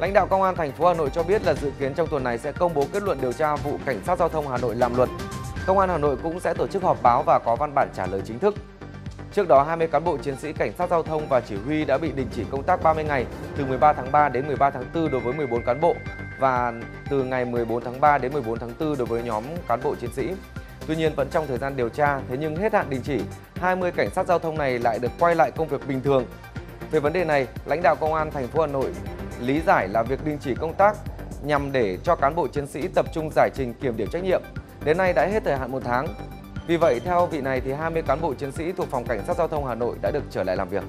Lãnh đạo Công an thành phố Hà Nội cho biết là dự kiến trong tuần này sẽ công bố kết luận điều tra vụ cảnh sát giao thông Hà Nội làm luật. Công an Hà Nội cũng sẽ tổ chức họp báo và có văn bản trả lời chính thức. Trước đó, 20 cán bộ chiến sĩ cảnh sát giao thông và chỉ huy đã bị đình chỉ công tác 30 ngày từ 13 tháng 3 đến 13 tháng 4 đối với 14 cán bộ và từ ngày 14 tháng 3 đến 14 tháng 4 đối với nhóm cán bộ chiến sĩ. Tuy nhiên vẫn trong thời gian điều tra, thế nhưng hết hạn đình chỉ, 20 cảnh sát giao thông này lại được quay lại công việc bình thường. Về vấn đề này, lãnh đạo công an thành phố Hà Nội lý giải là việc đình chỉ công tác nhằm để cho cán bộ chiến sĩ tập trung giải trình kiểm điểm trách nhiệm. Đến nay đã hết thời hạn một tháng. Vì vậy, theo vị này thì 20 cán bộ chiến sĩ thuộc phòng cảnh sát giao thông Hà Nội đã được trở lại làm việc.